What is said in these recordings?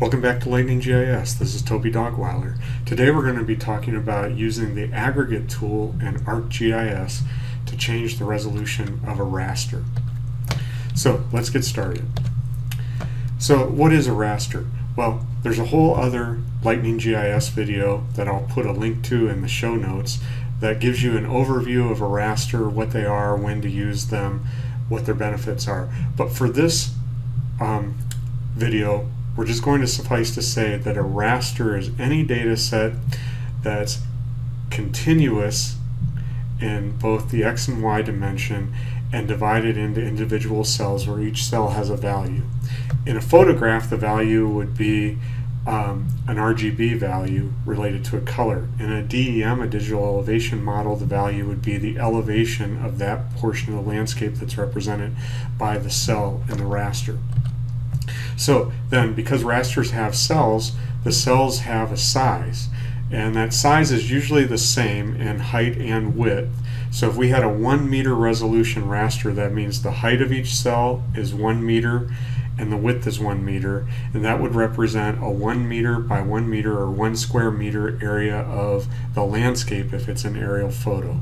Welcome back to Lightning GIS. This is Toby Dogwiler. Today we're going to be talking about using the aggregate tool in ArcGIS to change the resolution of a raster. So let's get started. So what is a raster? Well, there's a whole other Lightning GIS video that I'll put a link to in the show notes that gives you an overview of a raster, what they are, when to use them, what their benefits are. But for this um, video, we're just going to suffice to say that a raster is any data set that's continuous in both the x and y dimension and divided into individual cells where each cell has a value. In a photograph, the value would be um, an RGB value related to a color. In a DEM, a digital elevation model, the value would be the elevation of that portion of the landscape that's represented by the cell in the raster. So then, because rasters have cells, the cells have a size. And that size is usually the same in height and width. So if we had a one meter resolution raster, that means the height of each cell is one meter and the width is one meter. And that would represent a one meter by one meter or one square meter area of the landscape if it's an aerial photo.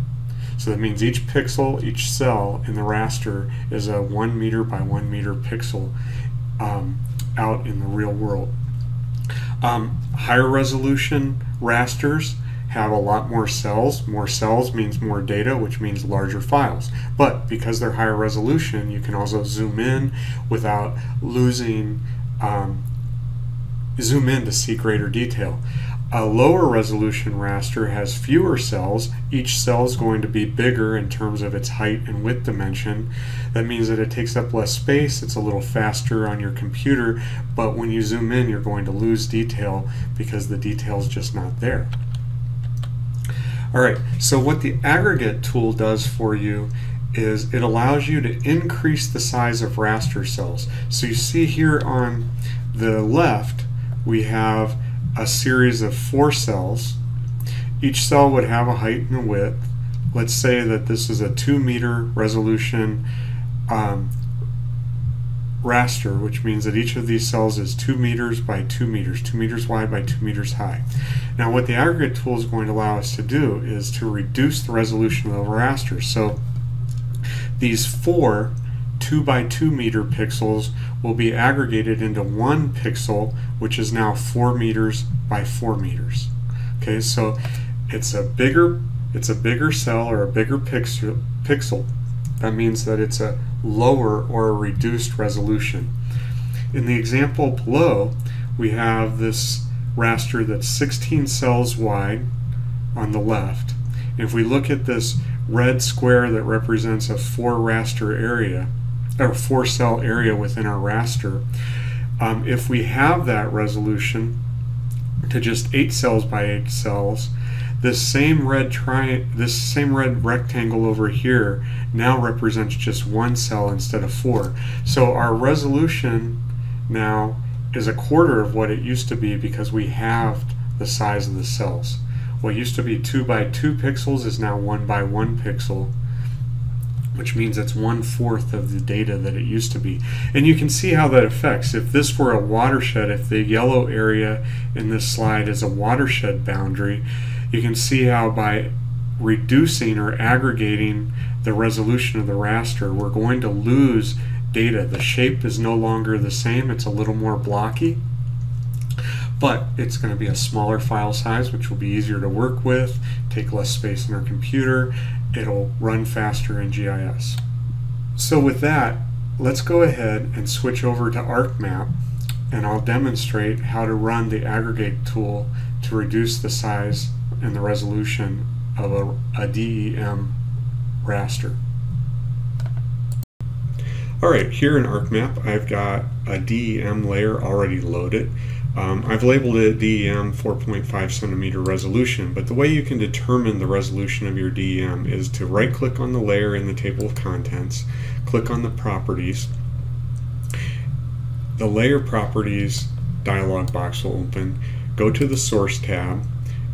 So that means each pixel, each cell in the raster is a one meter by one meter pixel um, out in the real world. Um, higher resolution rasters have a lot more cells. More cells means more data, which means larger files. But because they're higher resolution, you can also zoom in without losing, um, zoom in to see greater detail. A lower resolution raster has fewer cells. Each cell is going to be bigger in terms of its height and width dimension. That means that it takes up less space, it's a little faster on your computer, but when you zoom in, you're going to lose detail because the detail is just not there. All right, so what the aggregate tool does for you is it allows you to increase the size of raster cells. So you see here on the left, we have a series of four cells. Each cell would have a height and a width. Let's say that this is a two meter resolution um, raster, which means that each of these cells is two meters by two meters, two meters wide by two meters high. Now what the aggregate tool is going to allow us to do is to reduce the resolution of the raster. So these four 2 by 2 meter pixels will be aggregated into one pixel, which is now 4 meters by 4 meters. Okay, so it's a bigger it's a bigger cell or a bigger pixel pixel. That means that it's a lower or a reduced resolution. In the example below, we have this raster that's 16 cells wide on the left. If we look at this red square that represents a four raster area, or four cell area within our raster. Um, if we have that resolution to just eight cells by eight cells, this same red tri this same red rectangle over here now represents just one cell instead of four. So our resolution now is a quarter of what it used to be because we halved the size of the cells. What used to be two by two pixels is now one by one pixel which means it's one fourth of the data that it used to be. And you can see how that affects. If this were a watershed, if the yellow area in this slide is a watershed boundary, you can see how by reducing or aggregating the resolution of the raster, we're going to lose data. The shape is no longer the same, it's a little more blocky but it's going to be a smaller file size which will be easier to work with, take less space in our computer, it'll run faster in GIS. So with that, let's go ahead and switch over to ArcMap and I'll demonstrate how to run the aggregate tool to reduce the size and the resolution of a, a DEM raster. Alright, here in ArcMap I've got a DEM layer already loaded. Um, I've labeled it DEM 4.5 centimeter resolution, but the way you can determine the resolution of your DEM is to right click on the layer in the table of contents, click on the properties, the layer properties dialog box will open, go to the source tab,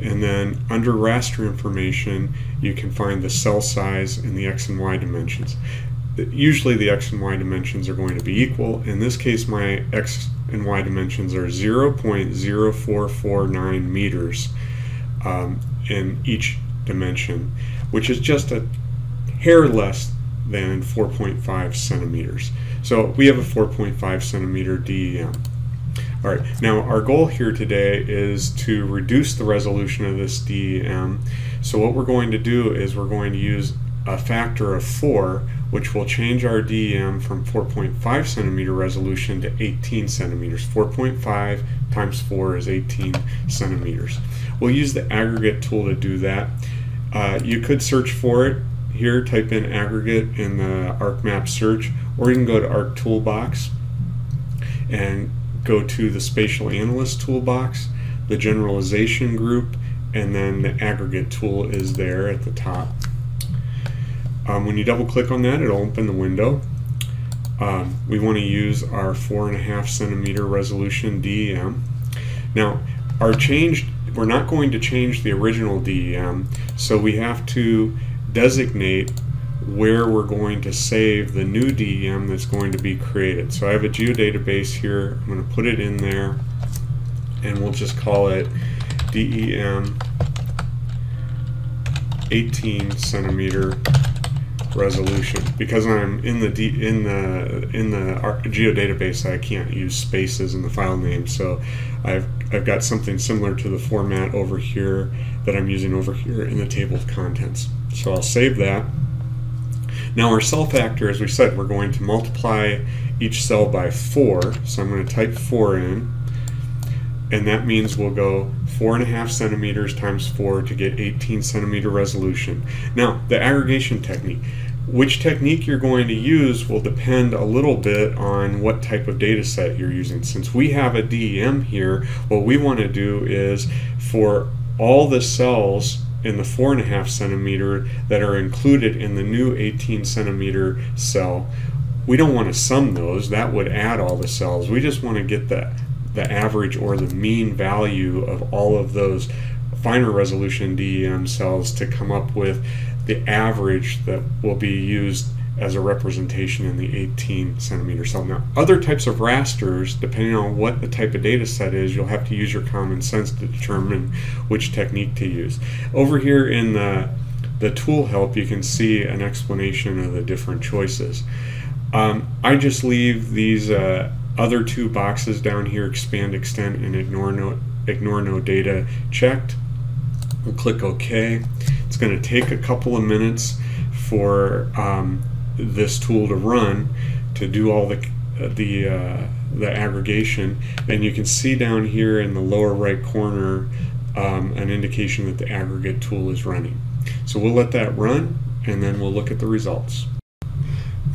and then under raster information you can find the cell size and the x and y dimensions. Usually the x and y dimensions are going to be equal. In this case my x and y dimensions are 0.0449 meters um, in each dimension, which is just a hair less than 4.5 centimeters. So we have a 4.5 centimeter DEM. All right, now our goal here today is to reduce the resolution of this DEM. So what we're going to do is we're going to use a factor of 4, which will change our DEM from 4.5 centimeter resolution to 18 centimeters. 4.5 times 4 is 18 centimeters. We'll use the aggregate tool to do that. Uh, you could search for it here, type in aggregate in the ArcMap search, or you can go to Arc Toolbox and go to the Spatial Analyst toolbox, the Generalization group, and then the aggregate tool is there at the top. Um, when you double click on that, it'll open the window. Um, we want to use our four and a half centimeter resolution DEM. Now, our changed, we're not going to change the original DEM, so we have to designate where we're going to save the new DEM that's going to be created. So I have a geodatabase here. I'm going to put it in there, and we'll just call it DEM 18 centimeter resolution. Because I'm in the D, in the in the geodatabase I can't use spaces in the file name. So I've I've got something similar to the format over here that I'm using over here in the table of contents. So I'll save that. Now our cell factor as we said we're going to multiply each cell by 4 so I'm going to type 4 in and that means we'll go four and a half centimeters times four to get 18 centimeter resolution. Now, the aggregation technique. Which technique you're going to use will depend a little bit on what type of data set you're using. Since we have a DEM here, what we want to do is for all the cells in the four and a half centimeter that are included in the new 18 centimeter cell, we don't want to sum those. That would add all the cells. We just want to get the the average or the mean value of all of those finer resolution DEM cells to come up with the average that will be used as a representation in the 18 centimeter cell. Now, other types of rasters, depending on what the type of data set is, you'll have to use your common sense to determine which technique to use. Over here in the, the tool help, you can see an explanation of the different choices. Um, I just leave these uh, other two boxes down here, expand, extent, and ignore no, ignore no data checked. We'll click OK. It's going to take a couple of minutes for um, this tool to run to do all the the uh, the aggregation and you can see down here in the lower right corner um, an indication that the aggregate tool is running. So we'll let that run and then we'll look at the results.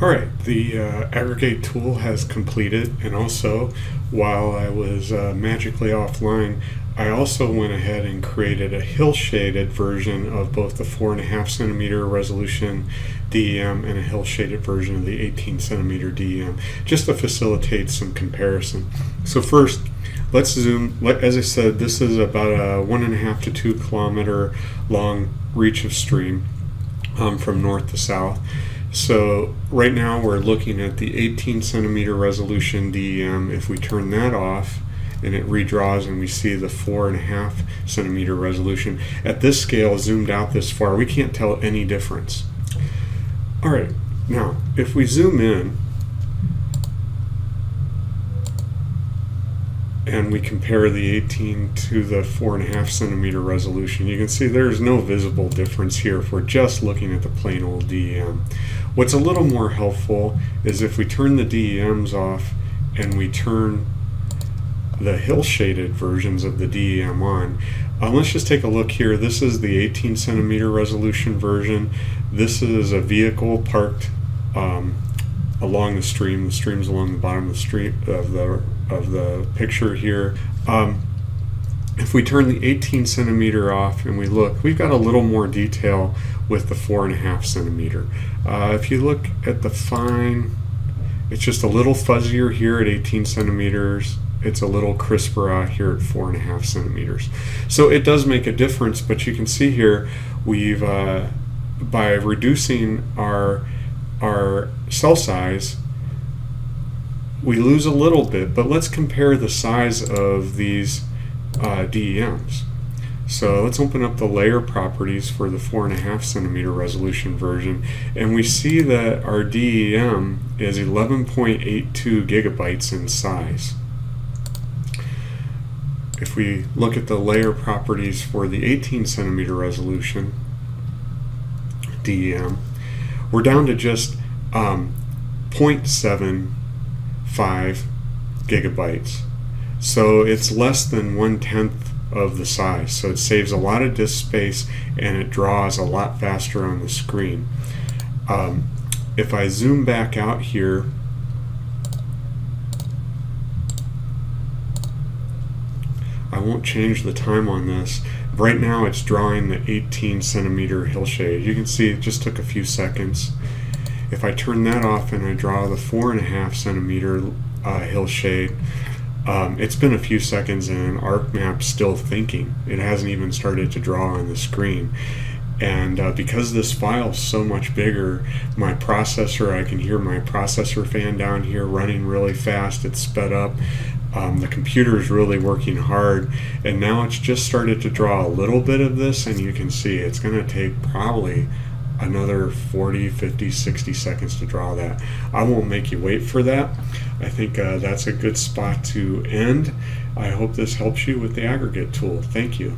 Alright, the uh, aggregate tool has completed and also while I was uh, magically offline I also went ahead and created a hill shaded version of both the 4.5 centimeter resolution DEM and a hill shaded version of the 18 centimeter DEM just to facilitate some comparison. So first let's zoom, as I said this is about a one and a half to two kilometer long reach of stream um, from north to south. So right now we're looking at the 18 centimeter resolution DEM. If we turn that off and it redraws and we see the four and a half centimeter resolution, at this scale zoomed out this far, we can't tell any difference. All right, now if we zoom in, and we compare the 18 to the four and a half centimeter resolution, you can see there's no visible difference here if we're just looking at the plain old DEM. What's a little more helpful is if we turn the DEMs off and we turn the hill shaded versions of the DEM on. Uh, let's just take a look here. This is the 18 centimeter resolution version. This is a vehicle parked um, along the stream. The stream's along the bottom of the of the of the picture here. Um, if we turn the 18 centimeter off and we look, we've got a little more detail with the four and a half centimeter. Uh, if you look at the fine, it's just a little fuzzier here at 18 centimeters. It's a little crisper out here at four and a half centimeters. So it does make a difference, but you can see here we've, uh, by reducing our, our cell size, we lose a little bit, but let's compare the size of these uh, DEMs. So let's open up the layer properties for the 4.5 centimeter resolution version and we see that our DEM is 11.82 gigabytes in size. If we look at the layer properties for the 18 centimeter resolution DEM, we're down to just um, 0.75 gigabytes. So it's less than one tenth of the size. So it saves a lot of disk space and it draws a lot faster on the screen. Um, if I zoom back out here, I won't change the time on this. Right now it's drawing the 18 centimeter hillshade. You can see it just took a few seconds. If I turn that off and I draw the four and a half centimeter uh, hillshade, um, it's been a few seconds and ArcMap's still thinking. It hasn't even started to draw on the screen. And uh, because this file is so much bigger, my processor, I can hear my processor fan down here running really fast. It's sped up. Um, the computer is really working hard. And now it's just started to draw a little bit of this, and you can see it's going to take probably another 40, 50, 60 seconds to draw that. I won't make you wait for that. I think uh, that's a good spot to end. I hope this helps you with the aggregate tool. Thank you.